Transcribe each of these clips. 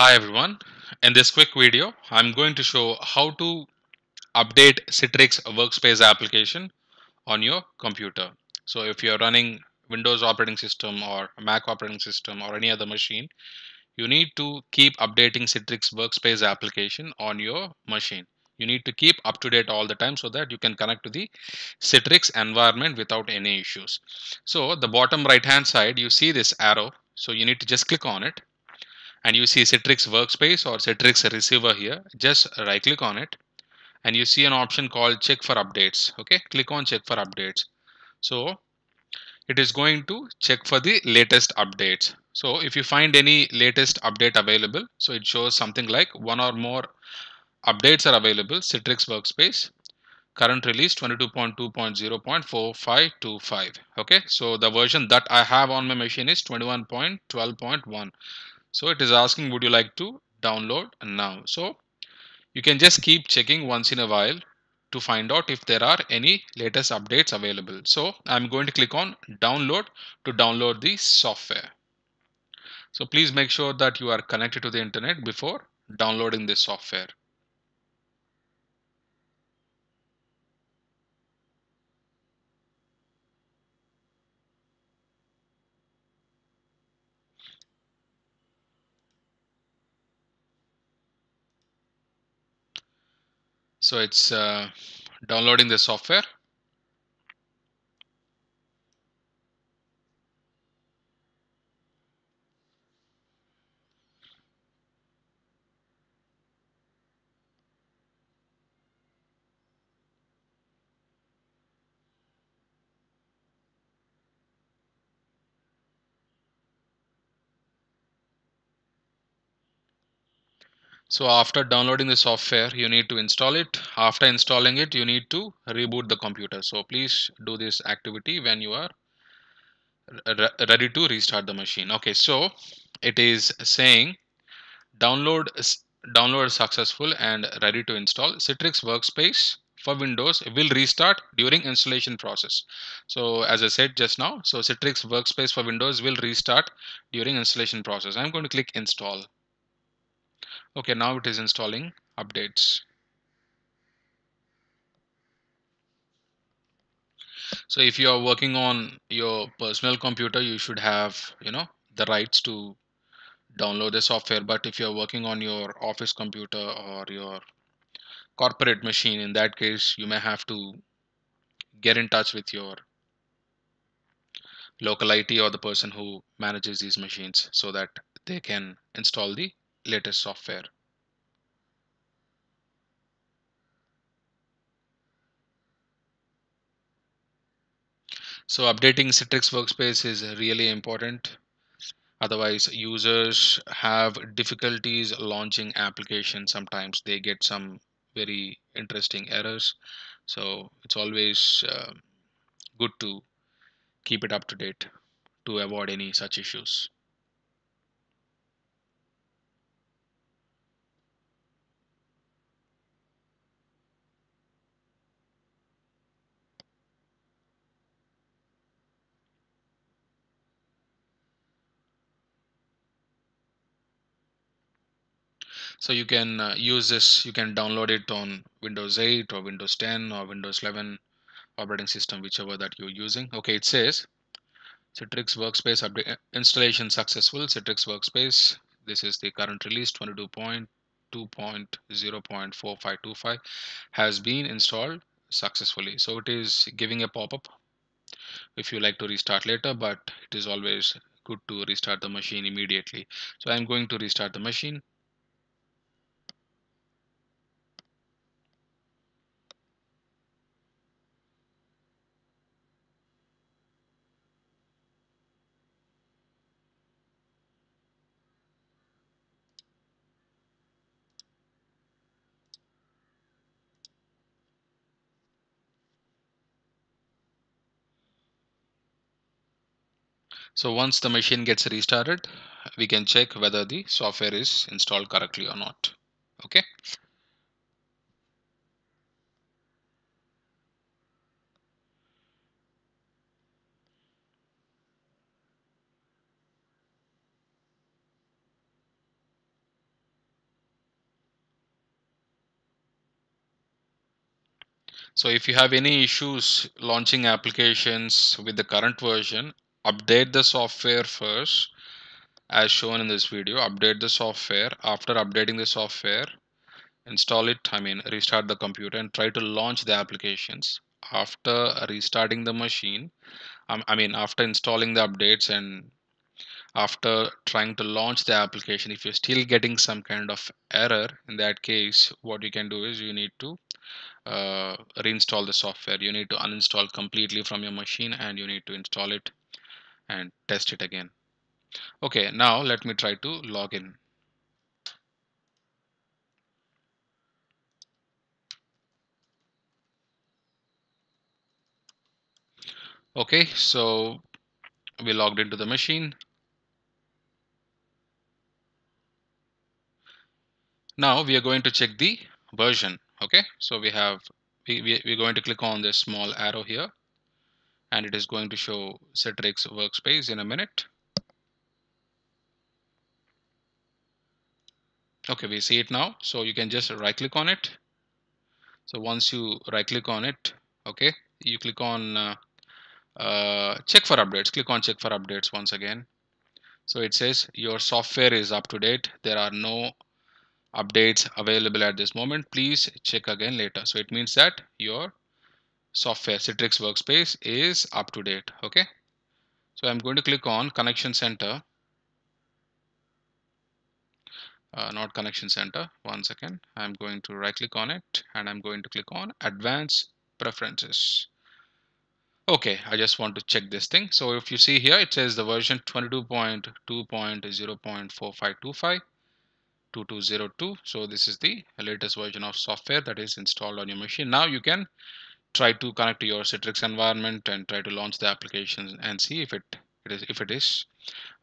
Hi everyone. In this quick video, I'm going to show how to update Citrix workspace application on your computer. So if you're running Windows operating system or Mac operating system or any other machine, you need to keep updating Citrix workspace application on your machine. You need to keep up to date all the time so that you can connect to the Citrix environment without any issues. So the bottom right hand side, you see this arrow. So you need to just click on it and you see Citrix workspace or Citrix receiver here. Just right click on it. And you see an option called check for updates. Okay? Click on check for updates. So it is going to check for the latest updates. So if you find any latest update available so it shows something like one or more updates are available Citrix workspace. Current release 22.2.0.4525 okay? So the version that I have on my machine is 21.12.1 so it is asking would you like to download now? So you can just keep checking once in a while to find out if there are any latest updates available. So i'm going to click on download to download the software. So please make sure that you are connected to the internet before downloading this software so it's uh, downloading the software So after downloading the software, you need to install it. After installing it, you need to reboot the computer. So please do this activity when you are ready to restart the machine. Okay, so it is saying download download successful and ready to install. Citrix Workspace for Windows will restart during installation process. So as I said just now, so Citrix Workspace for Windows will restart during installation process. I'm going to click install okay now it is installing updates. So if you are working on your personal computer you should have you know the rights to download the software. But if you're working on your office computer or your corporate machine in that case you may have to get in touch with your local IT or the person who manages these machines so that they can install the latest software. So updating Citrix Workspace is really important. Otherwise, users have difficulties launching applications. Sometimes they get some very interesting errors. So it's always uh, good to keep it up to date to avoid any such issues. So you can uh, use this you can download it on windows 8 or windows 10 or windows 11 operating system whichever that you're using. Okay it says citrix workspace update installation successful. Citrix workspace this is the current release 22.2.0.4525 has been installed successfully. So it is giving a pop-up if you like to restart later but it is always good to restart the machine immediately. So i'm going to restart the machine So once the machine gets restarted, we can check whether the software is installed correctly or not. Okay. So if you have any issues launching applications with the current version update the software first as shown in this video. Update the software. After updating the software, install it, I mean restart the computer and try to launch the applications. After restarting the machine, um, I mean after installing the updates and after trying to launch the application if you're still getting some kind of error in that case what you can do is you need to uh, reinstall the software you need to uninstall completely from your machine and you need to install it and test it again. Okay now let me try to log in. Okay so we logged into the machine. Now we are going to check the version okay? So we have we, we, we're going to click on this small arrow here and it is going to show Citrix workspace in a minute. Okay we see it now. So you can just right click on it. So once you right click on it okay you click on uh, uh, check for updates. Click on check for updates once again. So it says your software is up to date. There are no updates available at this moment. Please check again later. So it means that your software Citrix workspace is up to date okay? So I'm going to click on connection center. Uh, not connection center one second. I'm going to right click on it and I'm going to click on advanced preferences. Okay I just want to check this thing. So if you see here it says the version 22.2.0.4525 2202 so this is the latest version of software that is installed on your machine. Now you can try to connect to your Citrix environment and try to launch the application and see if it, it is if it is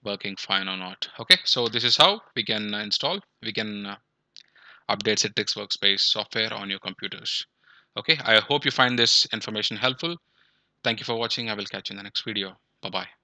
working fine or not. Okay so this is how we can install. We can uh, update Citrix workspace software on your computers. Okay I hope you find this information helpful. Thank you for watching. I will catch you in the next video. Bye bye